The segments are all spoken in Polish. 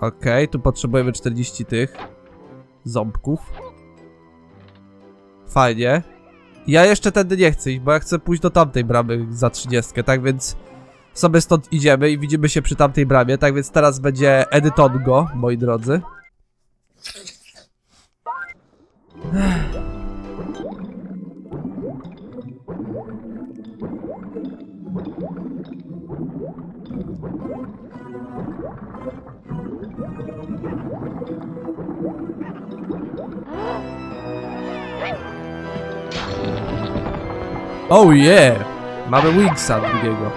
Okej, tu potrzebujemy 40 tych ząbków. Fajnie. Ja jeszcze tędy nie chcę iść, bo ja chcę pójść do tamtej bramy za 30, tak więc sobie stąd idziemy i widzimy się przy tamtej bramie, tak więc teraz będzie edytongo, moi drodzy. Oh yeah! Mamy Wingsa drugiego.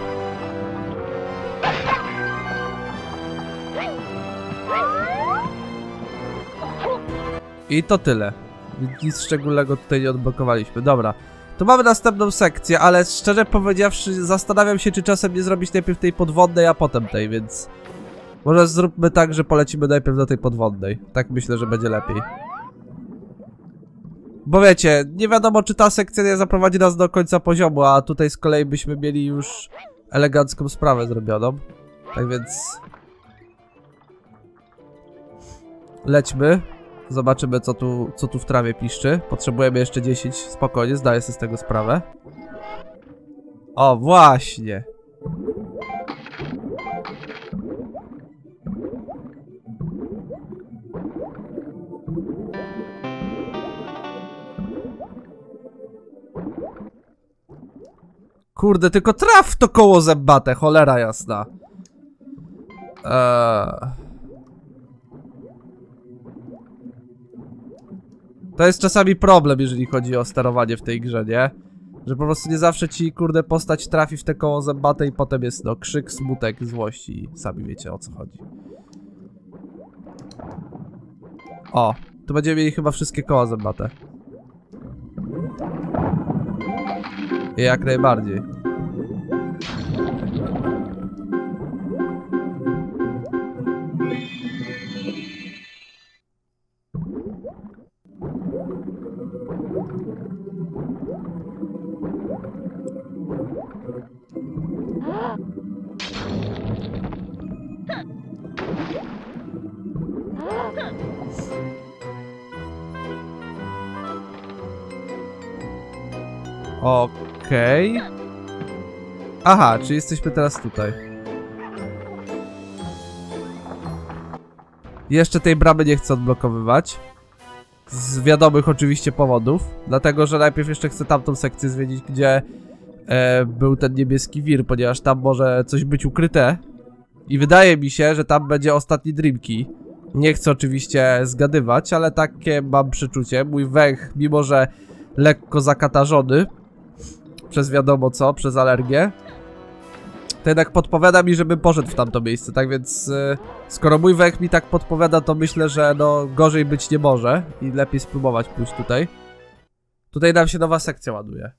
I to tyle. Nic szczególnego tutaj nie odblokowaliśmy. Dobra. Tu mamy następną sekcję, ale szczerze powiedziawszy zastanawiam się, czy czasem nie zrobić najpierw tej podwodnej, a potem tej, więc... Może zróbmy tak, że polecimy najpierw do tej podwodnej. Tak myślę, że będzie lepiej. Bo wiecie, nie wiadomo czy ta sekcja nie zaprowadzi nas do końca poziomu, a tutaj z kolei byśmy mieli już elegancką sprawę zrobioną. Tak więc... Lećmy. Zobaczymy co tu, co tu w trawie piszczy. Potrzebujemy jeszcze 10, spokojnie, zdaję sobie z tego sprawę. O, właśnie. Kurde, tylko traf to koło zębate, cholera jasna. Eee... To jest czasami problem, jeżeli chodzi o sterowanie w tej grze, nie? Że po prostu nie zawsze ci, kurde, postać trafi w te koło zębate i potem jest, no, krzyk, smutek, złości sami wiecie o co chodzi. O, tu będziemy mieli chyba wszystkie koła zębate. Jak najbardziej. Okej. Aha, czy jesteśmy teraz tutaj. Jeszcze tej bramy nie chcę odblokowywać. Z wiadomych oczywiście powodów. Dlatego, że najpierw jeszcze chcę tamtą sekcję zwiedzić, gdzie e, był ten niebieski wir, ponieważ tam może coś być ukryte. I wydaje mi się, że tam będzie ostatni Dream Key. Nie chcę oczywiście zgadywać, ale takie mam przeczucie. Mój węch, mimo że lekko zakatarzony, przez wiadomo co, przez alergię. To jednak podpowiada mi, żebym poszedł w tamto miejsce, tak więc y, skoro mój węch mi tak podpowiada, to myślę, że no gorzej być nie może i lepiej spróbować pójść tutaj. Tutaj nam się nowa sekcja ładuje.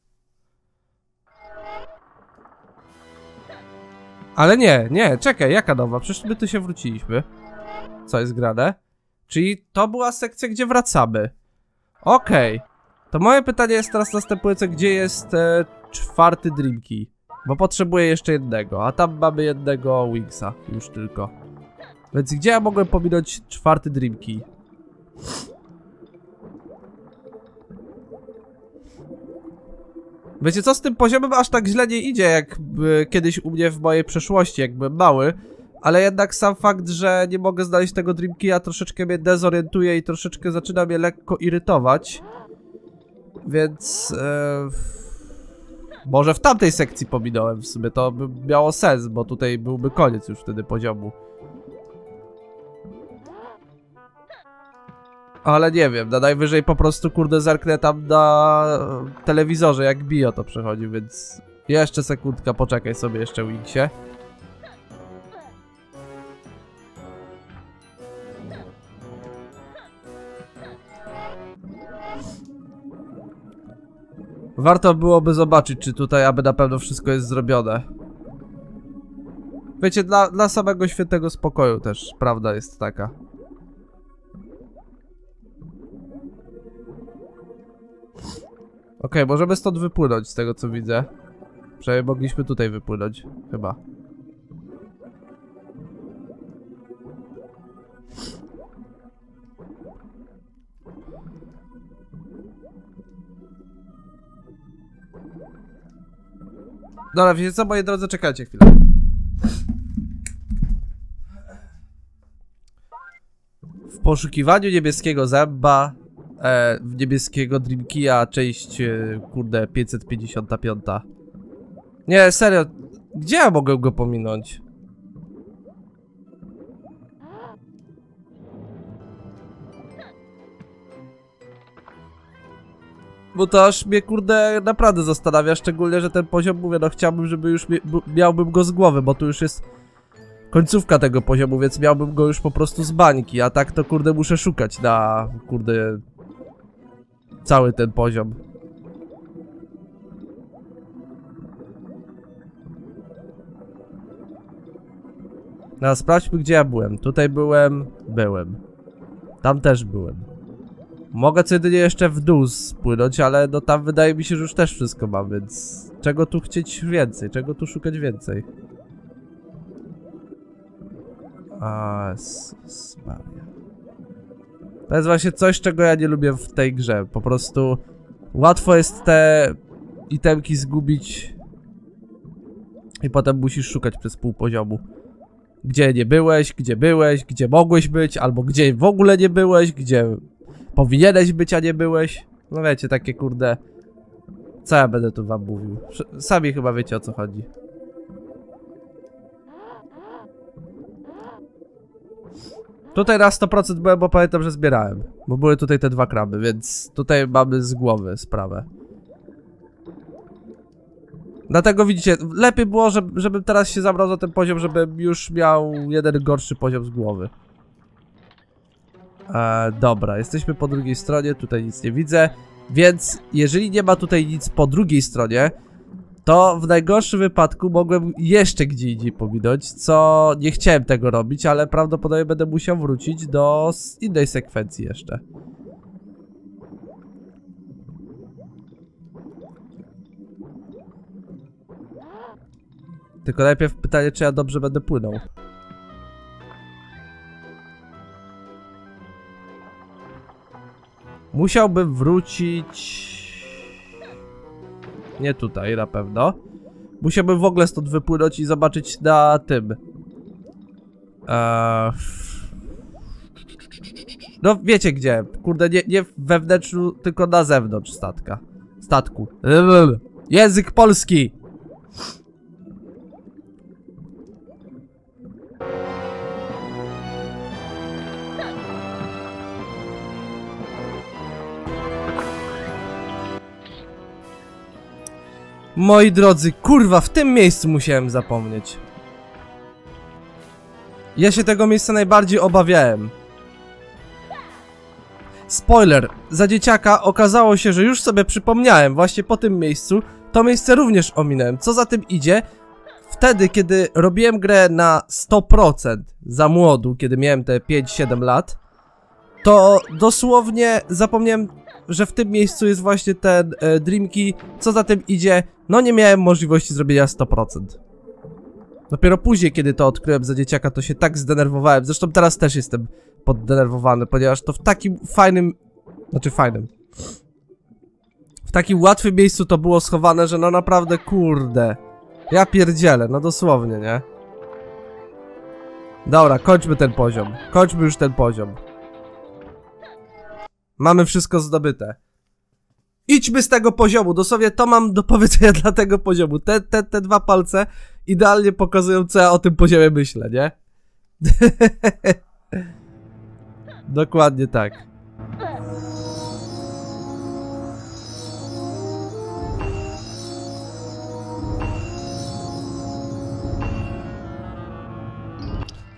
Ale nie, nie, czekaj, jaka nowa? Przecież my tu się wróciliśmy. Co jest grane? Czyli to była sekcja, gdzie wracamy. Okej. To moje pytanie jest teraz następujące, gdzie jest e, czwarty Dream Key? Bo potrzebuję jeszcze jednego, a tam mamy jednego Wingsa już tylko. Więc gdzie ja mogłem pominąć czwarty Dream Key? Wiecie co, z tym poziomem aż tak źle nie idzie, jak y, kiedyś u mnie w mojej przeszłości, jak mały. Ale jednak sam fakt, że nie mogę znaleźć tego Dream Key'a troszeczkę mnie dezorientuje i troszeczkę zaczyna mnie lekko irytować. Więc... E, może w tamtej sekcji pominąłem w sumie, to by miało sens, bo tutaj byłby koniec już wtedy poziomu. Ale nie wiem, na najwyżej po prostu kurde zerknę tam na telewizorze jak bio to przechodzi, więc jeszcze sekundka, poczekaj sobie jeszcze Wingsie. Warto byłoby zobaczyć, czy tutaj aby na pewno wszystko jest zrobione. Wiecie, dla, dla samego świętego spokoju też prawda jest taka. Okej, możemy stąd wypłynąć z tego co widzę. Przynajmniej mogliśmy tutaj wypłynąć, chyba. Dobra, wiecie co, moi drodzy, czekajcie chwilę. W poszukiwaniu niebieskiego zęba, e, niebieskiego Dreamkia, część, e, kurde, 555. Nie, serio, gdzie ja mogę go pominąć? Bo to aż mnie kurde naprawdę zastanawia, szczególnie, że ten poziom, mówię, no chciałbym, żeby już miałbym go z głowy, bo tu już jest końcówka tego poziomu, więc miałbym go już po prostu z bańki, a tak to kurde muszę szukać na kurde cały ten poziom. No, sprawdźmy gdzie ja byłem. Tutaj byłem, byłem. Tam też byłem. Mogę co jedynie jeszcze w dół spłynąć, ale no tam wydaje mi się, że już też wszystko mam, więc czego tu chcieć więcej, czego tu szukać więcej? A, Maria. To jest właśnie coś, czego ja nie lubię w tej grze. Po prostu łatwo jest te itemki zgubić i potem musisz szukać przez pół poziomu. Gdzie nie byłeś, gdzie byłeś, gdzie mogłeś być, albo gdzie w ogóle nie byłeś, gdzie powinieneś być, a nie byłeś. No wiecie, takie kurde... Co ja będę tu wam mówił? Sami chyba wiecie o co chodzi. Tutaj na 100% byłem, bo pamiętam, że zbierałem. Bo były tutaj te dwa kraby, więc tutaj mamy z głowy sprawę. Dlatego widzicie, lepiej było, żeby, żebym teraz się zabrał za ten poziom, żebym już miał jeden gorszy poziom z głowy. E, dobra, jesteśmy po drugiej stronie, tutaj nic nie widzę. Więc jeżeli nie ma tutaj nic po drugiej stronie, to w najgorszym wypadku mogłem jeszcze gdzie indziej pominąć, co nie chciałem tego robić, ale prawdopodobnie będę musiał wrócić do innej sekwencji jeszcze. Tylko najpierw pytanie, czy ja dobrze będę płynął. Musiałbym wrócić... Nie tutaj na pewno. Musiałbym w ogóle stąd wypłynąć i zobaczyć na tym. Eee... No wiecie gdzie. Kurde, nie, nie we wnętrzu, tylko na zewnątrz statka. Statku. Język polski! Moi drodzy, kurwa, w tym miejscu musiałem zapomnieć. Ja się tego miejsca najbardziej obawiałem. Spoiler, za dzieciaka okazało się, że już sobie przypomniałem właśnie po tym miejscu, to miejsce również ominąłem. Co za tym idzie, wtedy kiedy robiłem grę na 100% za młodu, kiedy miałem te 5-7 lat, to dosłownie zapomniałem, że w tym miejscu jest właśnie ten e, Dreamkey. Co za tym idzie, no nie miałem możliwości zrobienia 100%. Dopiero później, kiedy to odkryłem za dzieciaka, to się tak zdenerwowałem. Zresztą teraz też jestem poddenerwowany, ponieważ to w takim fajnym... Znaczy fajnym. W takim łatwym miejscu to było schowane, że no naprawdę, kurde. Ja pierdzielę, no dosłownie, nie? Dobra, kończmy ten poziom. Kończmy już ten poziom. Mamy wszystko zdobyte. Idźmy z tego poziomu, dosłownie to mam do powiedzenia dla tego poziomu. Te, te, te dwa palce idealnie pokazują, co ja o tym poziomie myślę, nie? Dokładnie tak.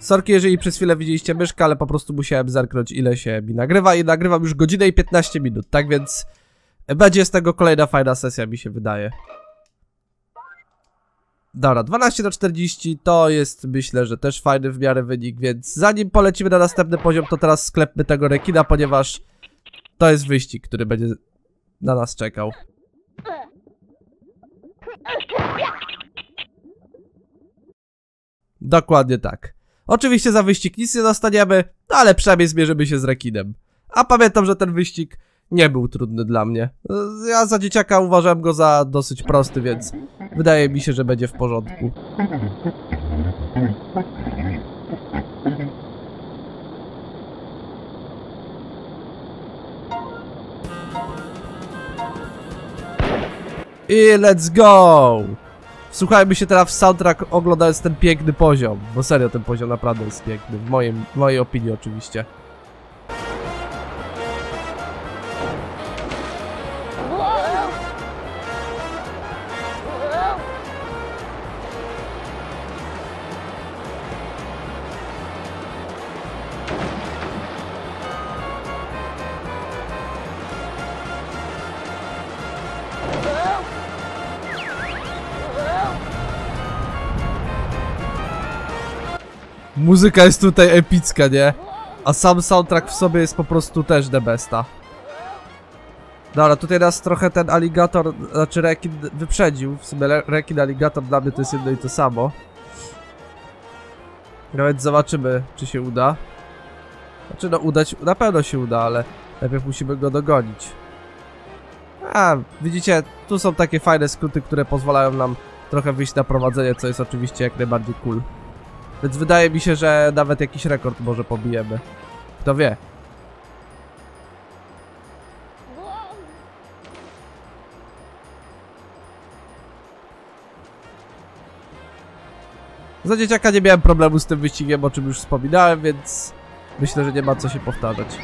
Sorki, jeżeli przez chwilę widzieliście myszkę, ale po prostu musiałem zerknąć ile się mi nagrywa i nagrywam już godzinę i 15 minut, tak więc będzie z tego kolejna fajna sesja mi się wydaje. Dobra, 12 do 40 to jest myślę, że też fajny w miarę wynik, więc zanim polecimy na następny poziom, to teraz sklepmy tego rekina, ponieważ to jest wyścig, który będzie na nas czekał. Dokładnie tak. Oczywiście za wyścig nic nie dostaniemy, no ale przynajmniej zmierzymy się z rekinem. A pamiętam, że ten wyścig nie był trudny dla mnie. Ja za dzieciaka uważam go za dosyć prosty, więc wydaje mi się, że będzie w porządku. I let's go! Słuchajmy się teraz w soundtrack oglądając ten piękny poziom, bo serio ten poziom naprawdę jest piękny, w, moim, w mojej opinii oczywiście. Muzyka jest tutaj epicka, nie? A sam soundtrack w sobie jest po prostu też the besta. Dobra, tutaj nas trochę ten aligator, znaczy rekin wyprzedził. W sumie rekin aligator dla mnie to jest jedno i to samo. Więc zobaczymy, czy się uda. Znaczy no udać, na pewno się uda, ale najpierw musimy go dogonić. A, widzicie, tu są takie fajne skróty, które pozwalają nam trochę wyjść na prowadzenie, co jest oczywiście jak najbardziej cool. Więc wydaje mi się, że nawet jakiś rekord może pobijemy. Kto wie? Za dzieciaka nie miałem problemu z tym wyścigiem, o czym już wspominałem, więc myślę, że nie ma co się powtarzać.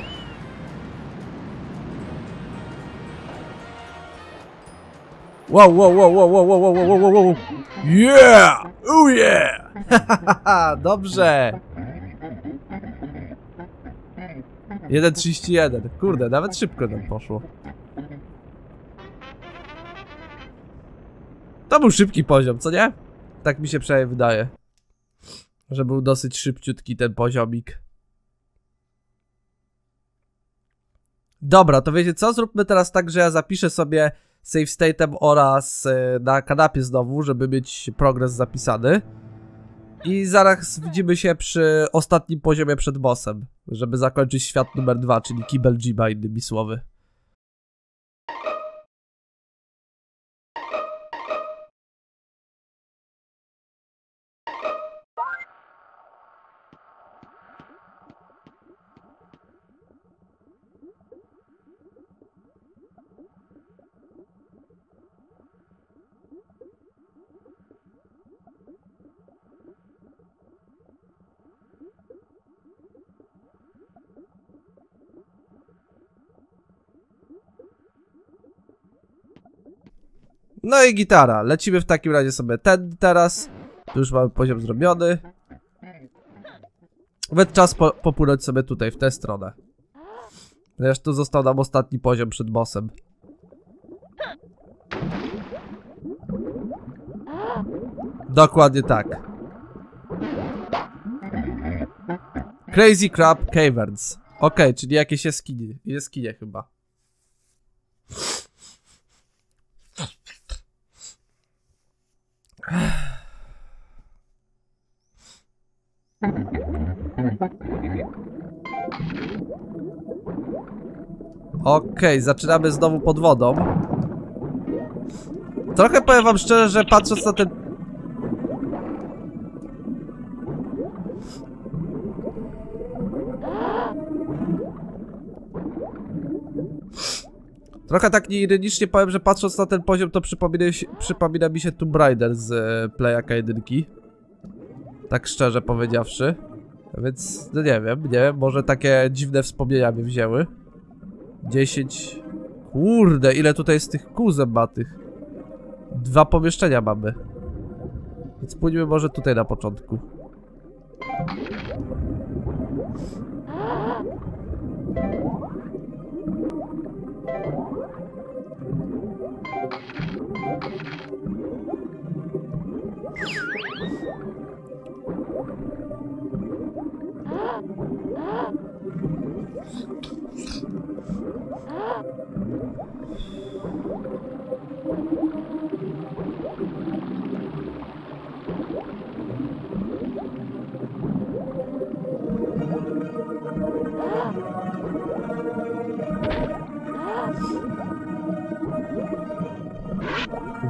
Wow, wow, wow, wow, wow, wow, wow, wow, wow, wow. Yeah! Oh yeah! Dobrze! 1.31. Kurde, nawet szybko nam poszło. To był szybki poziom, co nie? Tak mi się przynajmniej wydaje. Że był dosyć szybciutki ten poziomik. Dobra, to wiecie co? Zróbmy teraz tak, że ja zapiszę sobie save state'em oraz e, na kanapie znowu, żeby mieć progres zapisany. I zaraz widzimy się przy ostatnim poziomie przed bossem, żeby zakończyć świat numer dwa, czyli kibel Jiba innymi słowy. No i gitara. Lecimy w takim razie sobie ten teraz. Tu już mamy poziom zrobiony. Nawet czas po, popłynąć sobie tutaj, w tę stronę. Ponieważ tu został nam ostatni poziom przed bossem. Dokładnie tak. Crazy Crab Caverns. Okej, czyli jakieś jaskinie, jaskinie chyba. Okej, zaczynamy znowu pod wodą. Trochę powiem wam szczerze, że patrząc na ten... Trochę tak nieironicznie powiem, że patrząc na ten poziom, to przypomina, przypomina mi się Tomb Raider z e, Playaka 1. Tak szczerze powiedziawszy. Więc, no nie wiem, nie wiem, może takie dziwne wspomnienia mnie wzięły. 10. Kurde, ile tutaj jest tych kół zębatych. Dwa pomieszczenia mamy. Więc pójdźmy może tutaj na początku.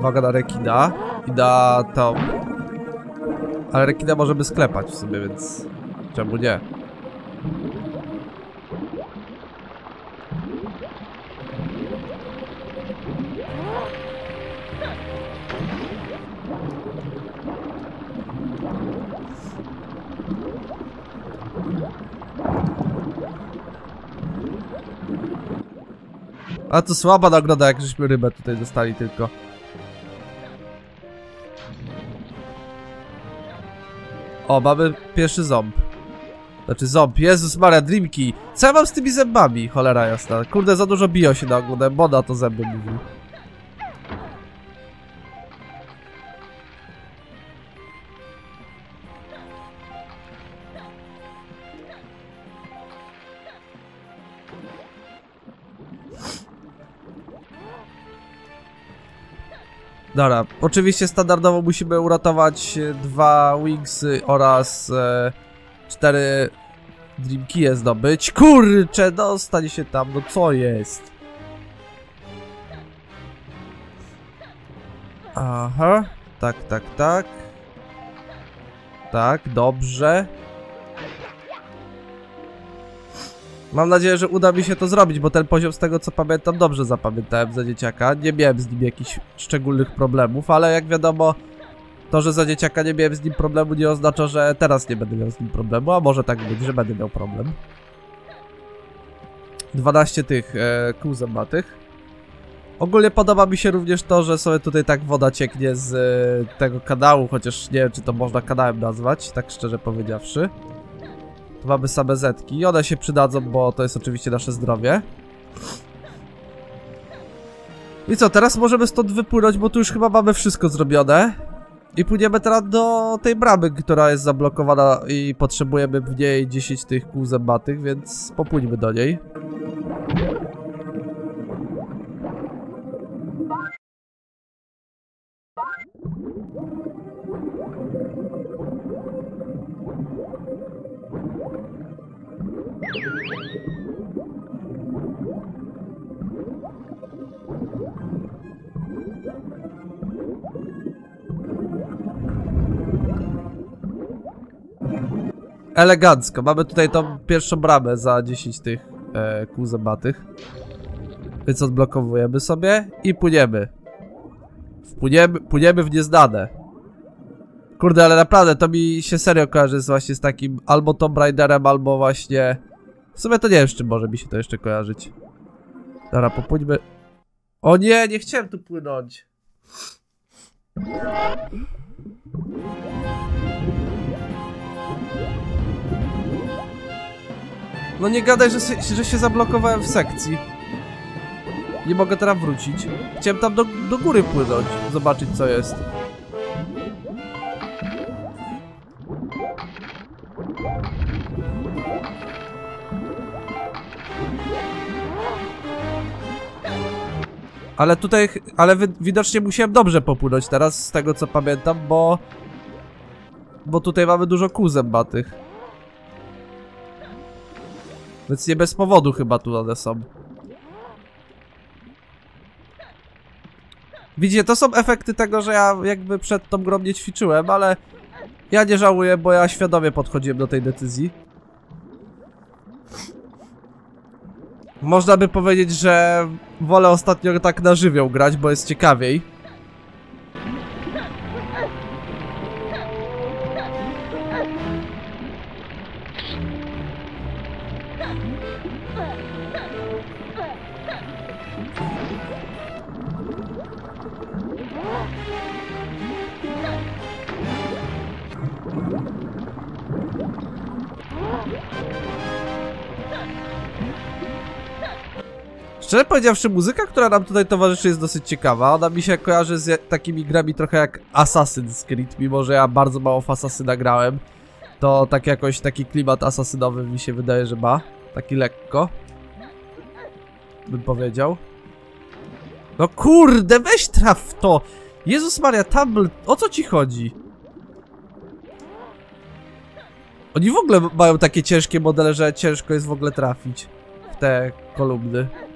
Uwaga na rekina i na tą... Ale rekina możemy sklepać w sumie, więc... Czemu nie? A to słaba nagroda, jak żeśmy rybę tutaj dostali tylko. O, mamy pierwszy ząb. Znaczy ząb, Jezus Maria, Dreamki. Co ja mam z tymi zębami, cholera jasna. Kurde, za dużo bio się naoglądałem, Boda to zęby mówił. Dobra, oczywiście standardowo musimy uratować e, dwa Wingsy oraz e, cztery Dreamkeye zdobyć. Kurczę, dostanie się tam, no co jest? Aha, tak, tak, tak. Tak, dobrze. Mam nadzieję, że uda mi się to zrobić, bo ten poziom z tego co pamiętam dobrze zapamiętałem za dzieciaka. Nie miałem z nim jakichś szczególnych problemów, ale jak wiadomo, to, że za dzieciaka nie miałem z nim problemu nie oznacza, że teraz nie będę miał z nim problemu, a może tak być, że będę miał problem. 12 tych e, kół zębatych. Ogólnie podoba mi się również to, że sobie tutaj tak woda cieknie z e, tego kanału, chociaż nie wiem, czy to można kanałem nazwać, tak szczerze powiedziawszy. Tu mamy same zetki i one się przydadzą, bo to jest oczywiście nasze zdrowie. I co, teraz możemy stąd wypłynąć, bo tu już chyba mamy wszystko zrobione. I płyniemy teraz do tej bramy, która jest zablokowana i potrzebujemy w niej 10 tych kół zębatych, więc popłyniemy do niej. Elegancko. Mamy tutaj tą pierwszą bramę za 10 tych e, kół zębatych. Więc odblokowujemy sobie i płyniemy. Płyniemy, płyniemy w nieznane. Kurde, ale naprawdę to mi się serio kojarzy z właśnie z takim albo Tomb Raiderem, albo właśnie... W sumie to nie wiem, z czym może mi się to jeszcze kojarzyć. Dobra, popłyńmy... O nie, nie chciałem tu płynąć. No nie gadaj, że, się- że się zablokowałem w sekcji. Nie mogę teraz wrócić. Chciałem tam do, do góry płynąć, zobaczyć co jest. Ale tutaj, ale widocznie musiałem dobrze popłynąć teraz, z tego co pamiętam, bo... Bo tutaj mamy dużo kół zębatych. Więc nie bez powodu chyba tu one są. Widzicie, to są efekty tego, że ja jakby przed tą grą nie ćwiczyłem, ale ja nie żałuję, bo ja świadomie podchodziłem do tej decyzji. Można by powiedzieć, że wolę ostatnio tak na żywioł grać, bo jest ciekawiej. Szczerze powiedziawszy, muzyka, która nam tutaj towarzyszy jest dosyć ciekawa. Ona mi się kojarzy z takimi grami trochę jak Assassin's Creed, mimo że ja bardzo mało w Assassina grałem. To tak jakoś taki klimat asasynowy mi się wydaje, że ma. Taki lekko. Bym powiedział. No kurde, weź traf w to! Jezus Maria, Tumble, o co ci chodzi? Oni w ogóle mają takie ciężkie modele, że ciężko jest w ogóle trafić w te kolumny.